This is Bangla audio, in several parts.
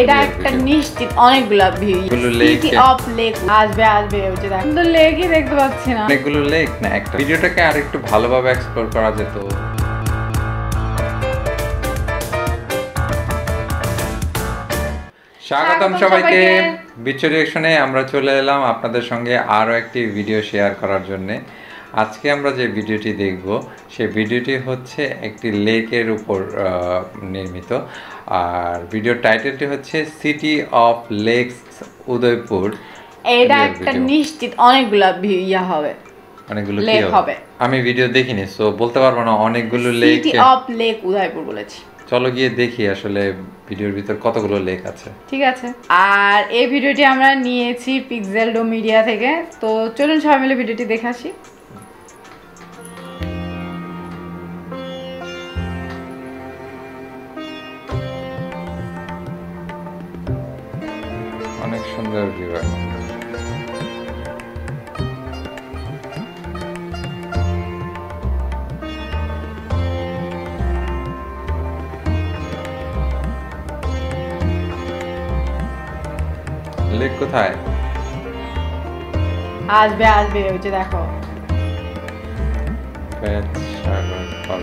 এটা একটা নিশ্চিত অনেকগুলা ভিউ সিটি অফ লেক আসবে আসবে দেখো। লেকই দেখতে পাচ্ছি না। অনেকগুলো লেক না একটা ভিডিওটাকে ভালোভাবে এক্সপ্লোর করা যেত। স্বাগতম সবাইকে। বিচ্ছু রিয়েকশনে আমরা চলে এলাম আপনাদের সঙ্গে আরও একটি ভিডিও শেয়ার করার জন্য। আজকে আমরা যে ভিডিওটি দেখব সেই ভিডিওটি হচ্ছে একটি লেকের উপর নির্মিত। আর ভিডিওর টাইটেলটি হচ্ছে সিটি অফ লেকস উদয়পুর। এটা একটা নিশ্চিত অনেকগুলা ইয়া হবে। অনেকগুলো লেক হবে? হবে। আমি ভিডিও দেখিনি সো বলতে পারব না অনেকগুলো lake city of lake Udaipur বলেছি। চলো গিয়ে দেখি আসলে ভিডিওর ভিতর কতগুলো লেক আছে। ঠিক আছে। আর এই ভিডিওটি আমরা নিয়েছি পিক্সেলডো মিডিয়া থেকে। তো চলুন সবাই মিলে ভিডিওটি দেখে আসি। লেক কোথায়? আসবে আসবে ওই যে দেখো। পেট সাগর ফল।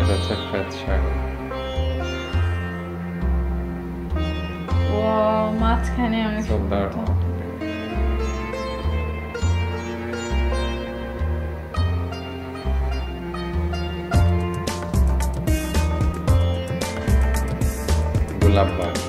এটা হচ্ছে পেট সাগর ও মাঝখানে অনেক সুন্দর Lampard.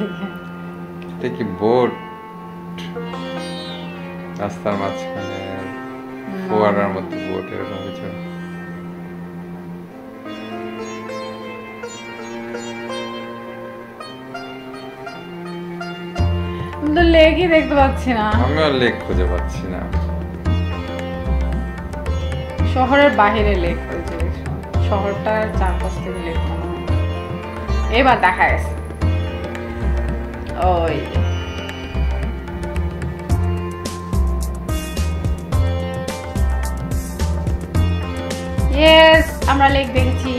এটা কি বোট? রাস্তার মাঝখানে ফোয়ারার বোট এরকম কিছু। তো লেকই দেখতে পাচ্ছি না। আমিও লেক খুঁজে পাচ্ছি না। শহরের বাইরে লেক হয়েছে শহরটার চারপাশ থেকে লেক এবার দেখা গেছে ওই ইয়েস আমরা লেক দেখেছি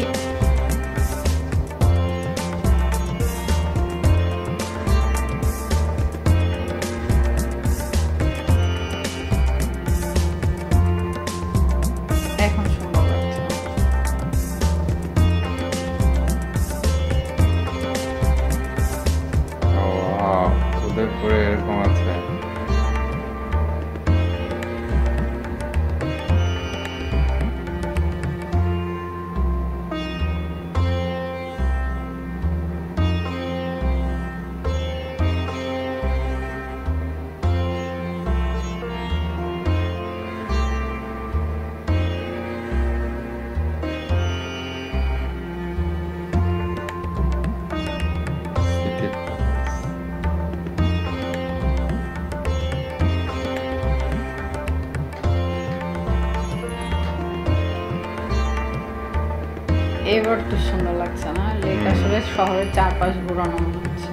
এবার সুন্দর লাগছে না? লেক আসলে শহরের চারপাশ ঘুরানো মনে হচ্ছে।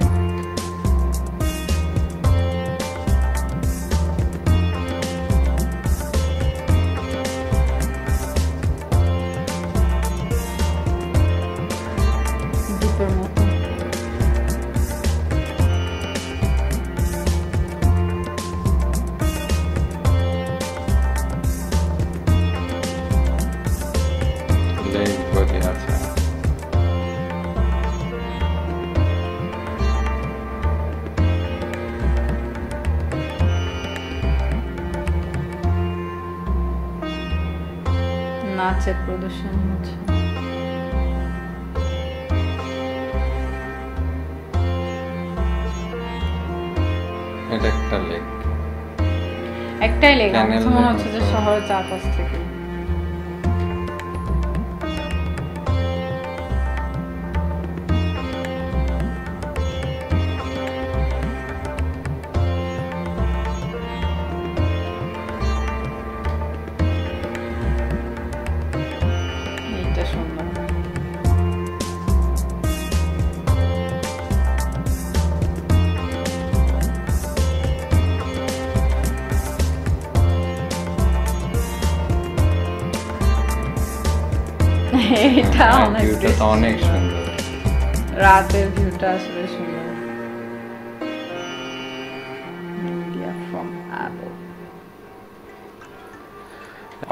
নাচের প্রদর্শন হচ্ছে। এটা একটা লেক। একটাই লেক আমার মনে হচ্ছে যে শহরে শহরের চারপাশ থেকে। এটা হ্যাঁ, অনেক ভিউটা অনেক সুন্দর। রাতের ভিউটা আসলে সুন্দর। ইন্ডিয়া ফ্রম অ্যাপল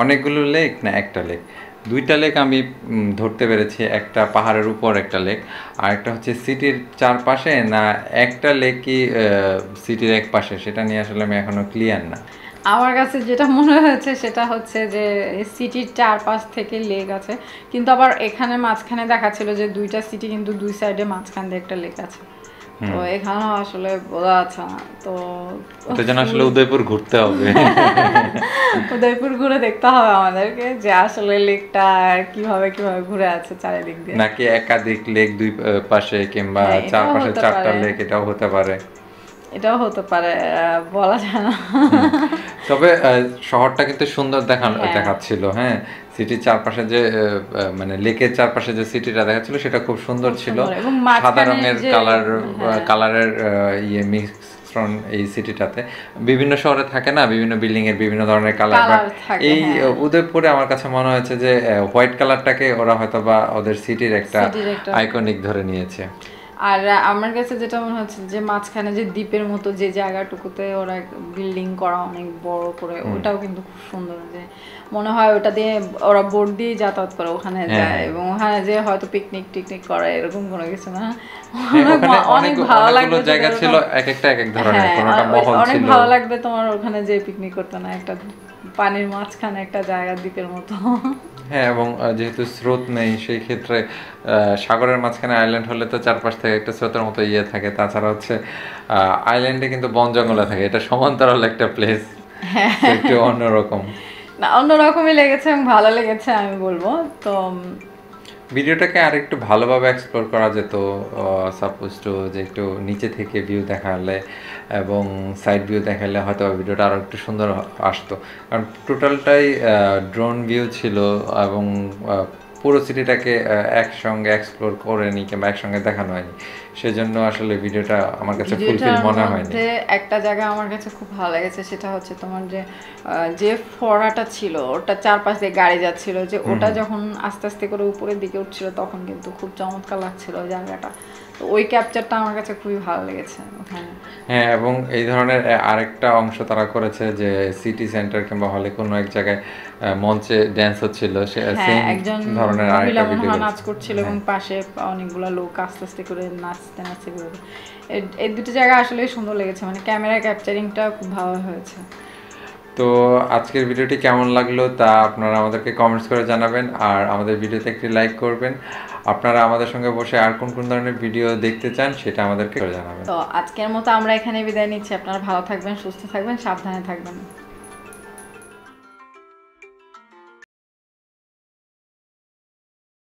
অনেকগুলো লেক না একটা লেক? দুইটা লেক আমি ধরতে পেরেছি। একটা পাহাড়ের উপর একটা লেক। আর একটা হচ্ছে সিটির চারপাশে না একটা লেকই সিটির এক পাশে সেটা নিয়ে আসলে আমি এখনও ক্লিয়ার না। আমার কাছে যেটা মনে হয়েছে সেটা হচ্ছে যে সিটির চারপাশ থেকে লেক আছে কিন্তু আবার এখানে মাঝখানে দেখাচ্ছিল যে দুইটা সিটি কিন্তু দুই সাইডে মাঝখান দিয়ে একটা লেক আছে। তো এখানেও আসলে বোঝা যাচ্ছে না। তো জন্য আসলে উদয়পুর ঘুরতে হবে। উদয়পুর ঘুরে দেখতে হবে আমাদেরকে যে আসলে লেকটা কীভাবে কীভাবে ঘুরে আছে চারিদিক দিয়ে। নাকি একাধিক লেক দুই পাশে কিংবা হ্যাঁ, এটাও চারপাশে হতে চারটা পারে। লেক এটাও হতে পারে। এটাও হতে পারে বলা যায় না। তবে শহরটা কিন্তু সুন্দর দেখা হ্যাঁ। দেখাচ্ছিল হ্যাঁ সিটির চারপাশে যে মানে লেকের চারপাশে যে সিটিটা দেখাচ্ছিল সেটা খুব সুন্দর ছিল সাদা রঙের কালার হ্যাঁ। কালারের ইয়ে মিশ্রণ এই সিটিটাতে বিভিন্ন শহরে থাকে না বিভিন্ন বিল্ডিং এর বিভিন্ন ধরনের কালার থাকে, এই হ্যাঁ। উদয়পুরে আমার কাছে মনে হয়েছে যে হোয়াইট কালারটাকে ওরা হয়তো বা ওদের সিটির একটা- আইকনিক ধরে নিয়েছে আর আমার কাছে যেটা মনে হচ্ছে যে মাঝখানে যে দ্বীপের মতো যে জায়গাটুকুতে ওরা বিল্ডিং করা অনেক বড় করে ওটাও কিন্তু খুব সুন্দর যে মনে হয় ওটা দিয়ে ওরা বোর্ড দিয়ে যাতায়াত করে ওখানে হ্যাঁ। যায় এবং ওখানে যে হয়তো পিকনিক টিকনিক করে এরকম কোনো কিছু না হ্যাঁ, ওখানে অনেক অনেক- ভালো লাগবে জায়গা ছিল এক একটা এক এক ধরনের কোনোটা আর অনেক ভালো লাগবে তোমার ওখানে যে পিকনিক করতে না একটা পানির মাঝখানে একটা জায়গা দ্বীপের মতো। হ্যাঁ এবং আহ, যেহেতু স্রোত নেই সেই ক্ষেত্রে সাগরের মাঝখানে আইল্যান্ড হলে তো চারপাশ থেকে একটা স্রোতের মতো ইয়ে থাকে। তাছাড়া হচ্ছে আইল্যান্ডে কিন্তু বন জঙ্গলে থাকে। এটা সমান্তরাল একটা প্লেস হ্যাঁ। একটু অন্যরকম। না অন্যরকমই লেগেছে এবং ভালো লেগেছে আমি বলব। তো ভিডিওটাকে আর একটু ভালোভাবে এক্সপ্লোর করা যেত সাপোজ টু যে একটু নিচে থেকে ভিউ দেখালে এবং সাইড ভিউ দেখালে হয়তো ভিডিওটা আরও একটু সুন্দর আসতো। কারণ টোটালটাই ড্রোন ভিউ ছিল এবং পুরো সিটিটাকে একসঙ্গে এক্সপ্লোর করেনি কিংবা একসঙ্গে দেখানো হয়নি। সেজন্য আসলে ভিডিওটা আমার কাছে ফুলফিল মনে হয়নি। একটা জায়গা আমার কাছে খুব ভালো লেগেছে সেটা হচ্ছে তোমার যে যে ফোয়ারাটা ছিল ওটা চারপাশ দিয়ে গাড়ি যাচ্ছিল যে ওটা যখন আস্তে আস্তে করে উপরের দিকে উঠছিল তখন কিন্তু খুব চমৎকার লাগছিল জায়গাটা। তো ওই ক্যাপচারটা আমার কাছে খুবই ভালো লেগেছে ওখানে। হ্যাঁ এবং এই ধরনের আরেকটা অংশ তারা করেছে যে সিটি সেন্টার কিংবা হলে কোনো এক জায়গায় মঞ্চে ড্যান্স হচ্ছিল সে হ্যাঁ সেম একজন ধরনের আরেকটা ভিডিও নাচ করছিল এবং পাশে অনেকগুলো লোক আস্তে আস্তে করে নাচতে নাচতে বেরোবে এই- এই দুটো জায়গা আসলে সুন্দর লেগেছে মানে ক্যামেরা ক্যাপচারিংটা খুব ভালো হয়েছে। তো আজকের ভিডিওটি কেমন লাগল তা আপনারা আমাদেরকে কমেন্টস করে জানাবেন আর আমাদের ভিডিওতে একটি লাইক করবেন। আপনারা আমাদের সঙ্গে বসে আর কোন কোন ধরনের ভিডিও দেখতে চান সেটা আমাদেরকে জানাবেন। তো আজকের মতো আমরা এখানে বিদায় নিচ্ছি আপনারা ভালো থাকবেন সুস্থ থাকবেন সাবধানে থাকবেন।